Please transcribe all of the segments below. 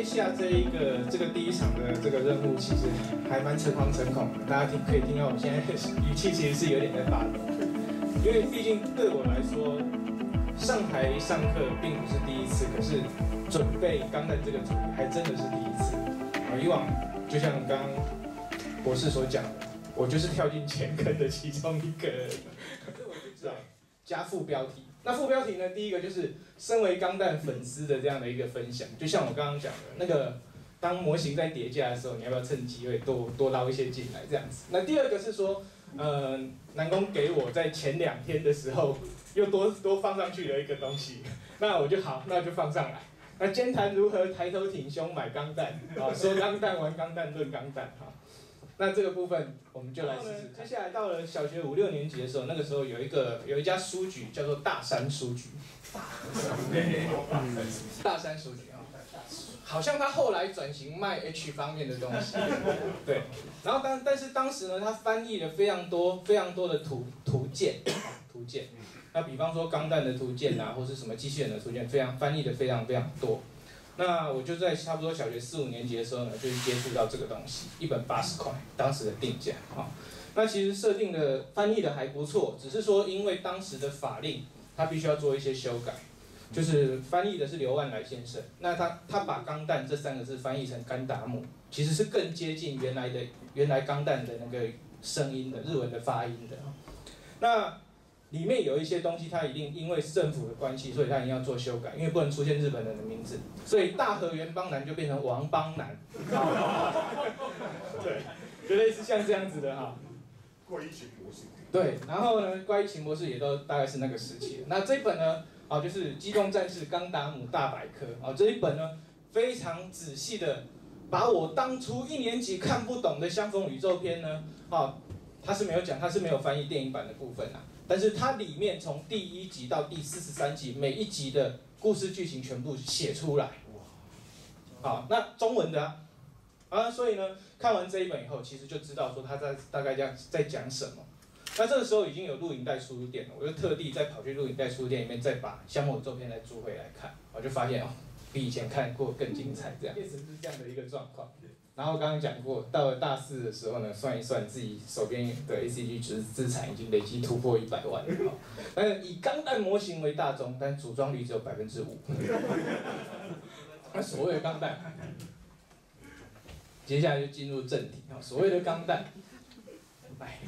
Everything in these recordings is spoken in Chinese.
接下这一个这个第一场的这个任务，其实还蛮诚惶诚恐的。大家听可以听到我现在语气其实是有点在发抖，因为毕竟对我来说，上台上课并不是第一次，可是准备钢弹这个主题还真的是第一次。啊，以往就像刚博士所讲的，我就是跳进前坑的其中一个。可是我就知道。加副标题，那副标题呢？第一个就是身为钢弹粉丝的这样的一个分享，就像我刚刚讲的那个，当模型在叠加的时候，你要不要趁机会多多捞一些进来这样子？那第二个是说，呃，南宫给我在前两天的时候又多多放上去了一个东西，那我就好，那就放上来。那兼谈如何抬头挺胸买钢弹啊，说钢弹玩钢弹论钢弹哈。那这个部分我们就来试试。接下来到了小学五六年级的时候，那个时候有一个有一家书局叫做大山书局。大山书局啊，好像他后来转型卖 H 方面的东西。对，然后当但是当时呢，他翻译了非常多非常多的图图鉴，图鉴。那比方说钢弹的图鉴啊，或是什么机器人的图鉴，非常翻译的非常非常多。那我就在差不多小学四五年级的时候呢，就接触到这个东西，一本八十块，当时的定价啊。那其实设定的翻译的还不错，只是说因为当时的法令，他必须要做一些修改，就是翻译的是刘万来先生，那他他把钢弹这三个字翻译成甘达姆，其实是更接近原来的原来钢弹的那个声音的日文的发音的。那里面有一些东西，它一定因为政府的关系，所以它一定要做修改，因为不能出现日本人的名字，所以大和原邦男就变成王邦男。对，就类似像这样子的哈。怪异情博士。对，然后呢，怪异情博士也都大概是那个时期。那这一本呢，啊，就是《机动战士钢达姆大百科》啊，这一本呢，非常仔细的把我当初一年级看不懂的相逢宇宙篇呢，啊，他是没有讲，他是没有翻译电影版的部分啊。但是它里面从第一集到第四十三集，每一集的故事剧情全部写出来。好，那中文的啊，啊，所以呢，看完这一本以后，其实就知道说他在大概在在讲什么。那这个时候已经有录影带出入店了，我就特地再跑去录影带出入店里面再把《香火周片》来租回来看，我就发现哦，比以前看过更精彩，这样变成是这样的一个状况。然后刚刚讲过，到了大四的时候呢，算一算自己手边的 A C G 值资产已经累积突破一百万了。但以钢弹模型为大宗，但组装率只有百分之五。那所谓的钢弹，接下来就进入正题啊。所谓的钢弹，来，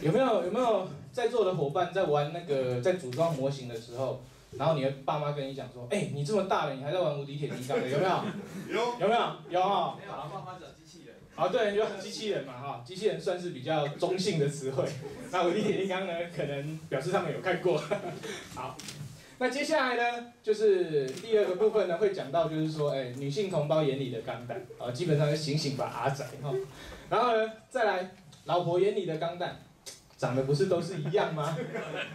有没有有没有在座的伙伴在玩那个在组装模型的时候？然后你的爸妈跟你讲说，哎，你这么大了，你还在玩无敌铁金刚的，有没有？有，有没有？有哈。没有，爸妈讲机器人。啊，对，就机器人嘛，哈，机器人算是比较中性的词汇。那无敌铁金刚呢，可能表示他们有看过。好，那接下来呢，就是第二个部分呢，会讲到就是说，哎，女性同胞眼里的钢蛋，啊，基本上是醒醒吧，阿仔哈。然后呢，再来，老婆眼里的钢弹。长得不是都是一样吗？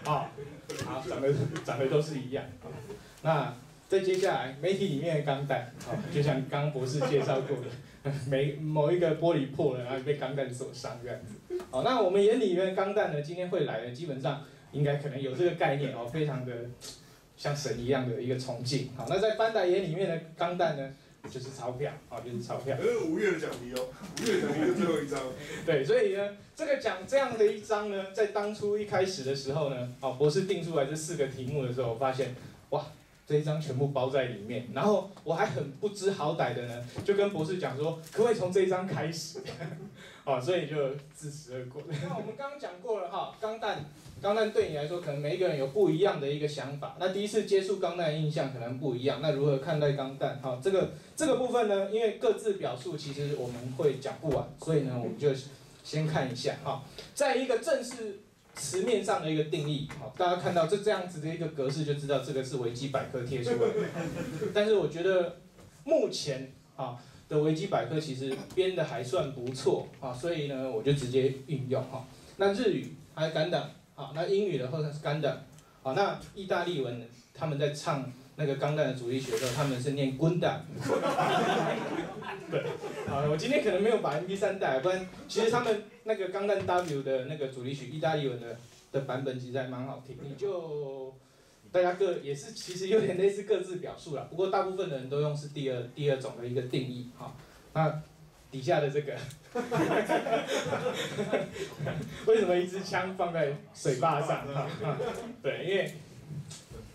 啊，好，长得长得都是一样。那再接下来，媒体里面的钢弹，好，就像刚博士介绍过的，每某一个玻璃破了，然后被钢弹所伤这样子。好，那我们眼里面钢弹呢，今天会来的，基本上应该可能有这个概念哦，非常的像神一样的一个崇敬。好，那在班达眼里面的钢弹呢？就是钞票，啊，就是钞票。呃，五月的奖题哦，五月奖题是最后一张。对，所以呢，这个讲这样的一张呢，在当初一开始的时候呢，哦，博士定出来这四个题目的时候，我发现，哇，这一张全部包在里面。然后我还很不知好歹的呢，就跟博士讲说，可不可以从这一张开始？哦，所以就自食而果。那我们刚刚讲过了哈，钢弹。钢弹对你来说，可能每一个人有不一样的一个想法。那第一次接触钢弹印象可能不一样。那如何看待钢弹？好，这个这个部分呢，因为各自表述，其实我们会讲不完，所以呢，我们就先看一下哈，在一个正式词面上的一个定义。好，大家看到这这样子的一个格式，就知道这个是维基百科贴出来的。但是我觉得目前啊的维基百科其实编的还算不错啊，所以呢，我就直接运用哈。那日语还有钢弹。好，那英语的或者是钢弹，好，那意大利文他们在唱那个钢弹的主题曲的时候，他们是念 Gunda。对，好，我今天可能没有把 MP 三带，不然其实他们那个钢弹 W 的那个主题曲，意大利文的的版本其实还蛮好听。你就大家各也是其实有点类似各自表述啦，不过大部分的人都用是第二第二种的一个定义哈。那底下的这个，为什么一支枪放在水坝上？哈？对，因为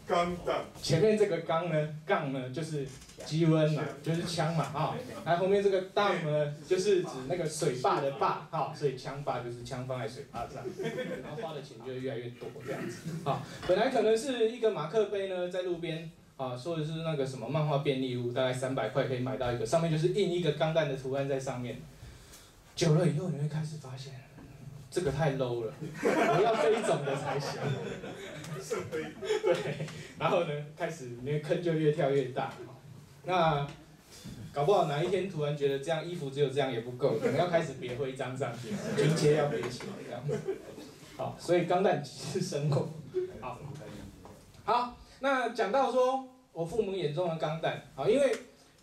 钢弹，前面这个钢呢，杠呢就是机温嘛，就是枪嘛啊，然后后面这个弹呢，就是指那个水坝的坝哈，所以枪坝就是枪放在水坝上，然后花的钱就会越来越多这样子啊。本来可能是一个马克杯呢，在路边啊，说的是那个什么漫画便利屋，大概三百块可以买到一个，上面就是印一个钢弹的图案在上面。久了以后，你会开始发现，这个太 low 了，我要这一种的才行。对，然后呢，开始那个坑就越跳越大。那搞不好哪一天突然觉得这样衣服只有这样也不够，可能要开始别徽章上去，军阶要别起来这样子。好，所以钢弹是生活。好，好，那讲到说我父母眼中的钢弹，好，因为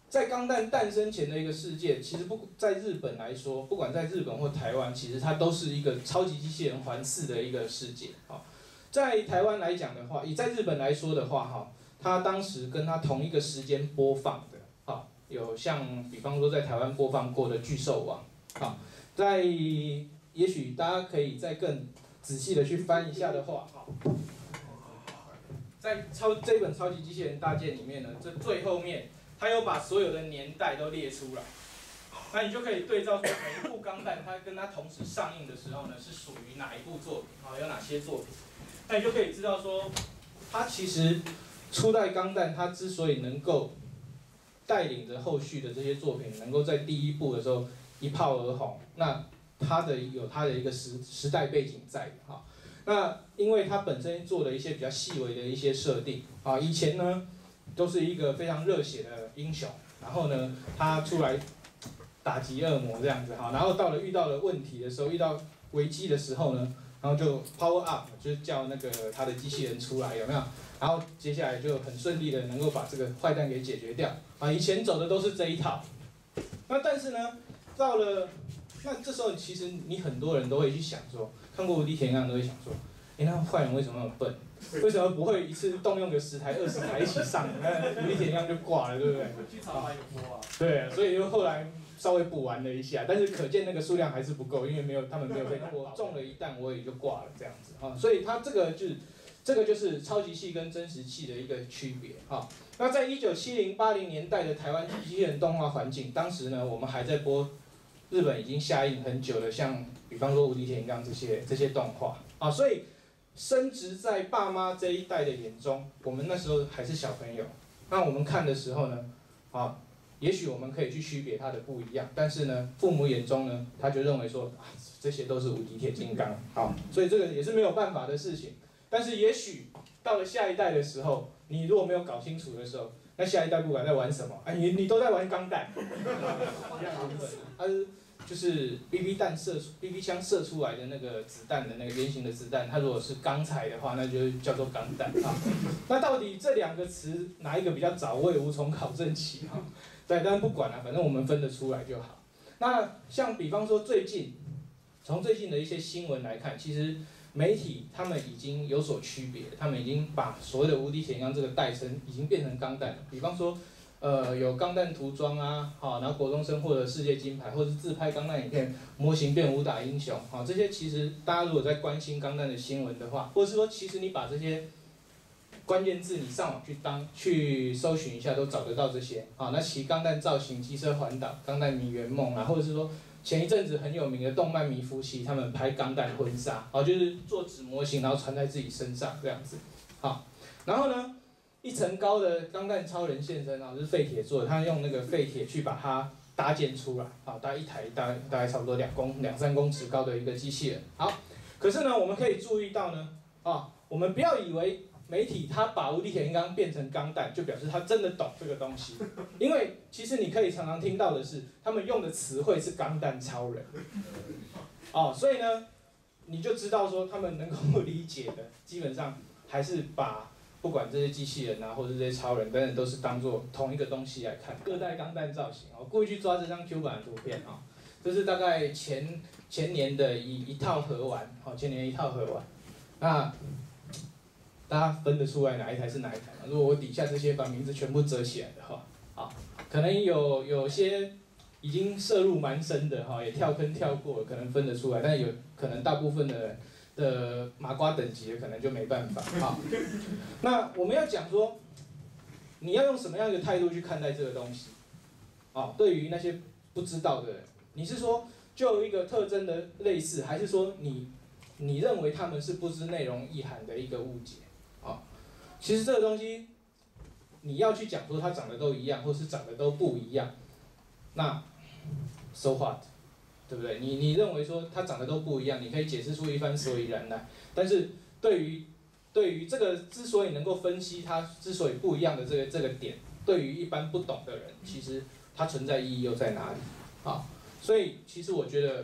在钢弹诞生前的一个世界，其实不在日本来说，不管在日本或台湾，其实它都是一个超级机器人环伺的一个世界。好。在台湾来讲的话，以在日本来说的话，哈，它当时跟它同一个时间播放的，哈，有像比方说在台湾播放过的《巨兽王》，好，在也许大家可以再更仔细的去翻一下的话，哈，在超这本超级机器人大件里面呢，这最后面它有把所有的年代都列出来，那你就可以对照出每一部钢弹它跟它同时上映的时候呢，是属于哪一部作品，啊，有哪些作品。那你就可以知道说，他其实初代钢弹，他之所以能够带领着后续的这些作品，能够在第一部的时候一炮而红，那他的有他的一个时时代背景在哈。那因为他本身做了一些比较细微的一些设定啊，以前呢都是一个非常热血的英雄，然后呢他出来打击恶魔这样子哈，然后到了遇到了问题的时候，遇到危机的时候呢。然后就 power up，就是叫那个他的机器人出来，有没有？然后接下来就很顺利的能够把这个坏蛋给解决掉。啊，以前走的都是这一套。那但是呢，到了那这时候，其实你很多人都会去想说，看过无敌铁金刚都会想说，哎，那坏人为什么那么笨？为什么不会一次动用个十台、二十台一起上？那无敌铁金刚就挂了，对不对？啊对，所以就后来。稍微补完了一下，但是可见那个数量还是不够，因为没有他们没有被我中了一弹，我也就挂了这样子啊，所以它这个就是这个就是超级系跟真实系的一个区别哈。那在一九七零八零年代的台湾机器人动画环境，当时呢我们还在播日本已经下映很久的，像比方说无敌铁金刚这些这些动画啊，所以升值在爸妈这一代的眼中，我们那时候还是小朋友，那我们看的时候呢啊。也许我们可以去区别它的不一样，但是呢，父母眼中呢，他就认为说啊，这些都是无敌铁金刚，好，所以这个也是没有办法的事情。但是也许到了下一代的时候，你如果没有搞清楚的时候，那下一代不管在玩什么，哎，你你都在玩钢弹，一样的，它是就是 BB 弹射出 BB 枪射出来的那个子弹的那个圆形的子弹，它如果是钢材的话，那就叫做钢弹啊。那到底这两个词哪一个比较早，我也无从考证起哈。对，但不管了，反正我们分得出来就好。那像比方说最近，从最近的一些新闻来看，其实媒体他们已经有所区别，他们已经把所谓的无敌铁钢这个代称已经变成钢弹了。比方说，呃，有钢弹涂装啊，好，然后国中生获得世界金牌，或者是自拍钢弹影片，模型变武打英雄，好，这些其实大家如果在关心钢弹的新闻的话，或者是说其实你把这些。关键字你上网去当去搜寻一下都找得到这些啊，那骑钢弹造型机车环岛，钢弹迷圆梦啊，或者是说前一阵子很有名的动漫迷夫妻，他们拍钢弹婚纱，啊，就是做纸模型然后穿在自己身上这样子，好，然后呢一层高的钢弹超人现身啊，是废铁做的，他用那个废铁去把它搭建出来，啊，大概一台大大概差不多两公两三公尺高的一个机器人，好，可是呢我们可以注意到呢，啊，我们不要以为。媒体他把无敌铁金刚变成钢弹，就表示他真的懂这个东西。因为其实你可以常常听到的是，他们用的词汇是钢弹超人。哦，所以呢，你就知道说他们能够 理解的，基本上还是把不管这些机器人啊，或者这些超人等等，都是当做同一个东西来看。各代钢弹造型，我故意去抓这张 Q 版的图片啊，这是大概前前年的一一套盒玩，哦，前年一套盒玩，那。大家分得出来哪一台是哪一台吗？如果我底下这些把名字全部折起来的话，啊，可能有有些已经涉入蛮深的哈，也跳坑跳过，可能分得出来，但有可能大部分的的麻瓜等级可能就没办法 啊。那我们要讲说，你要用什么样的态度去看待这个东西？啊，对于那些不知道的人，你是说就一个特征的类似，还是说你你认为他们是不知内容意涵的一个误解？啊，其实这个东西你要去讲说它长得都一样，或是长得都不一样，那 so what，对不对？你你认为说它长得都不一样，你可以解释出一番所以然来，但是对于对于这个之所以能够分析它之所以不一样的这个这个点，对于一般不懂的人，其实。它存在意义又在哪里？啊，所以其实我觉得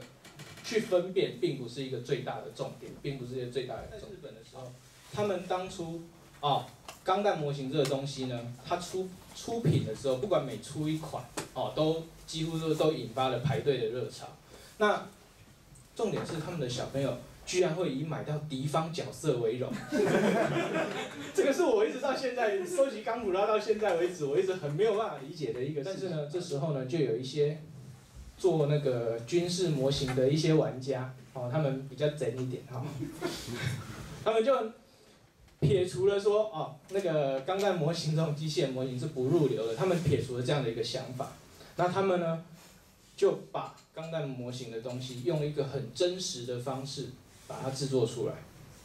去分辨并不是一个最大的重点，并不是一个最大的。在日本的时候，他们当初啊，钢弹模型这个东西呢，它出出品的时候，不管每出一款哦，都几乎都都引发了排队的热潮。那重点是他们的小朋友。居然会以买到敌方角色为荣，这个是我一直到现在收集钢普拉到现在为止，我一直很没有办法理解的一个。但是呢，这时候呢，就有一些做那个军事模型的一些玩家，哦，他们比较整一点哈，他们就撇除了说哦，那个钢弹模型这种机械模型是不入流的，他们撇除了这样的一个想法，那他们呢，就把钢弹模型的东西用一个很真实的方式。把它制作出来，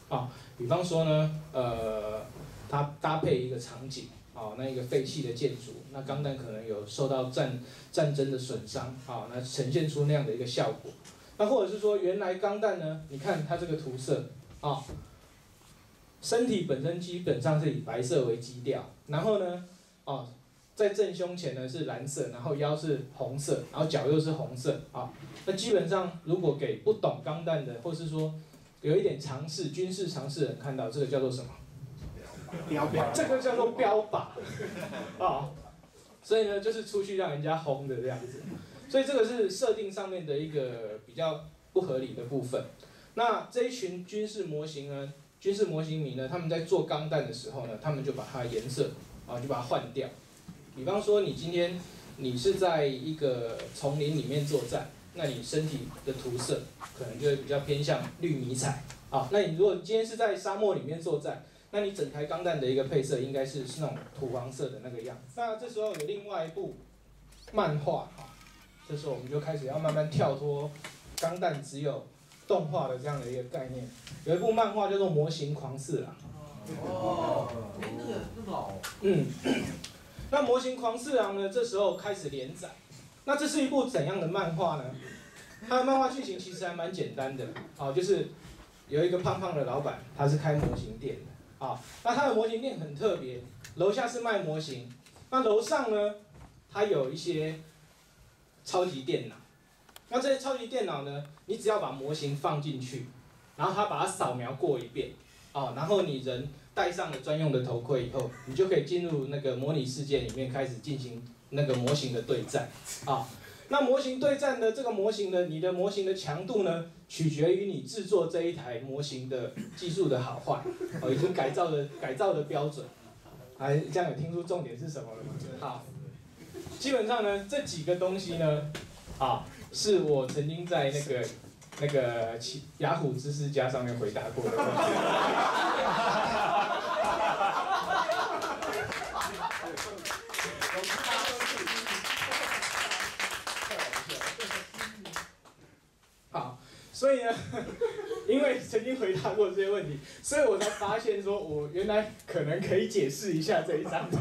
啊，比方说呢，呃，它搭配一个场景，啊，那一个废弃的建筑，那钢弹可能有受到战战争的损伤，啊，那呈现出那样的一个效果。那或者是说，原来钢弹呢，你看它这个涂色，啊，身体本身基本上是以白色为基调，然后呢，啊。在正胸前呢是蓝色，然后腰是红色，然后脚又是红色啊。那基本上如果给不懂钢弹的，或是说有一点常识、军事常识的人看到，这个叫做什么？标靶。这个叫做标靶啊。所以呢，就是出去让人家轰的这样子。所以这个是设定上面的一个比较不合理的部分。那这一群军事模型呢，军事模型迷呢，他们在做钢弹的时候呢，他们就把它颜色啊，就把它换掉。比方说，你今天你是在一个丛林里面作战，那你身体的涂色可能就会比较偏向绿迷彩啊。那你如果今天是在沙漠里面作战，那你整台钢弹的一个配色应该是是那种土黄色的那个样子。那这时候有另外一部漫画啊，这时候我们就开始要慢慢跳脱钢弹只有动画的这样的一个概念。有一部漫画叫做《模型狂四郎》。哦，哎，那个那么老。嗯。那模型狂四郎呢？这时候开始连载。那这是一部怎样的漫画呢？它的漫画剧情其实还蛮简单的，哦，就是有一个胖胖的老板，他是开模型店的，啊，那他的模型店很特别，楼下是卖模型，那楼上呢，他有一些超级电脑。那这些超级电脑呢，你只要把模型放进去，然后他把它扫描过一遍，哦，然后你人。戴上了专用的头盔以后，你就可以进入那个模拟世界里面开始进行那个模型的对战 啊。那模型对战的这个模型呢，你的模型的强度呢，取决于你制作这一台模型的技术的好坏 哦，以及改造的改造的标准。还这样有听出重点是什么了吗？好，基本上呢，这几个东西呢，啊，是我曾经在那个那个雅虎知识家上面回答过的。好，所以呢，因为曾经回答过这些问题，所以我才发现说，我原来可能可以解释一下这一张图。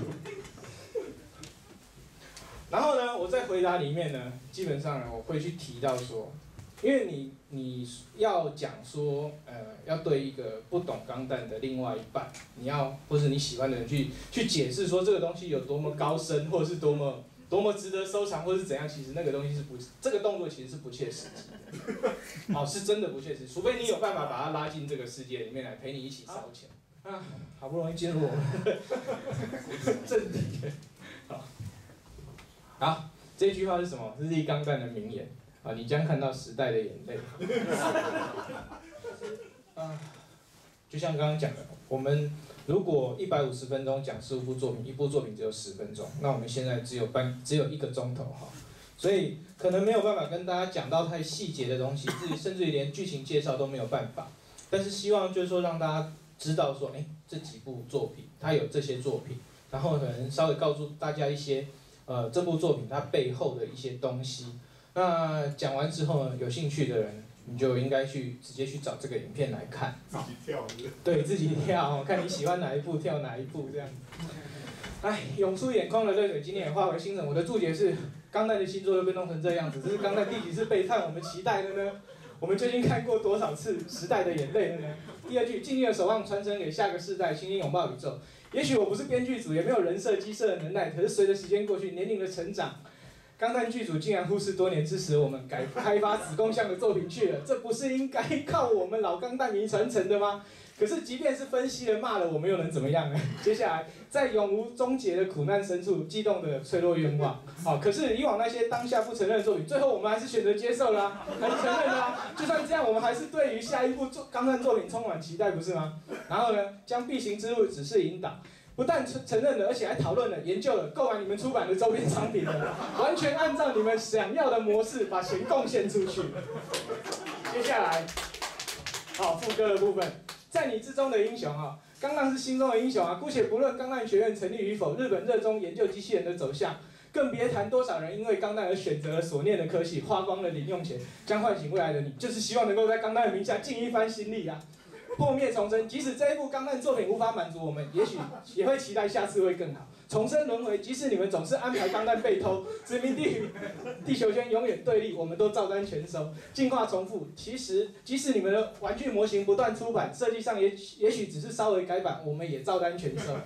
然后呢，我在回答里面呢，基本上，我会去提到说。因为你你要讲说，呃，要对一个不懂钢弹的另外一半，你要或是你喜欢的人去去解释说这个东西有多么高深，或者是多么多么值得收藏，或是怎样，其实那个东西是不，这个动作其实是不切实际的，哦，是真的不切实际，除非你有办法把它拉进这个世界里面来陪你一起烧钱啊，好不容易进入我们 正题，好，好，这句话是什么？日立钢弹的名言。啊，你将看到时代的眼泪。啊，就像刚刚讲的，我们如果一百五十分钟讲十五部作品，一部作品只有十分钟，那我们现在只有半只有一个钟头哈，所以可能没有办法跟大家讲到太细节的东西，至于甚至于连剧情介绍都没有办法。但是希望就是说让大家知道说，哎，这几部作品它有这些作品，然后可能稍微告诉大家一些，呃，这部作品它背后的一些东西。那讲完之后呢，有兴趣的人。你就应该去直接去找这个影片来看，自己跳是不是？对自己跳，看你喜欢哪一部跳哪一部这样。哎，涌出眼眶的泪水，今天也化为星辰。我的注解是：钢弹的星座又被弄成这样子，这是钢弹第几次背叛我们期待的呢？我们究竟看过多少次时代的眼泪了呢？第二句，尽力的守望传承给下个世代，轻轻拥抱宇宙。也许我不是编剧组，也没有人设机设的能耐，可是随着时间过去，年龄的成长。钢弹剧组竟然忽视多年支持我们改开发子宫向的作品去了，这不是应该靠我们老钢弹迷传承的吗？可是即便是分析了骂了，我们又能怎么样呢？接下来在永无终结的苦难深处，激动的脆弱愿望。好，可是以往那些当下不承认的作品，最后我们还是选择接受了，还是承认了。就算这样，我们还是对于下一部作钢弹作品充满期待，不是吗？然后呢，将必行之路只是引导。不但承承认了，而且还讨论了、研究了，购买你们出版的周边商品了，完全按照你们想要的模式把钱贡献出去。接下来，好副歌的部分，在你之中的英雄啊，钢弹是心中的英雄啊。姑且不论钢弹学院成立与否，日本热衷研究机器人的走向，更别谈多少人因为钢弹而选择了所念的科系，花光了零用钱，将唤醒未来的你，就是希望能够在钢弹的名下尽一番心力啊。破灭重生，即使这一部钢弹作品无法满足我们，也许也会期待下次会更好。重生轮回，即使你们总是安排钢弹被偷，殖民地与地球圈永远对立，我们都照单全收。进化重复，其实即使你们的玩具模型不断出版，设计上也也许只是稍微改版，我们也照单全收。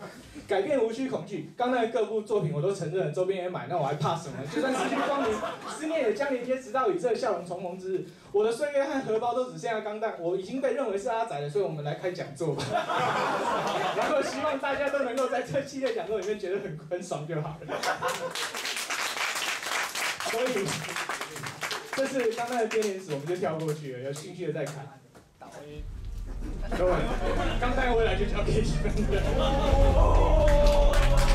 改变无需恐惧，钢弹各部作品我都承认，周边也买，那我还怕什么？就算失去光明，思念也将连接，直到与这笑容重逢之日。我的岁月和荷包都只剩下钢弹，我已经被认为是阿仔了，所以我们来开讲座吧。然后希望大家都能够在这系列讲座里面觉得。很很爽就好了，所以这是刚刚的编年史，我们就跳过去了。有兴趣的再看。各位，刚带回来就交给你们了。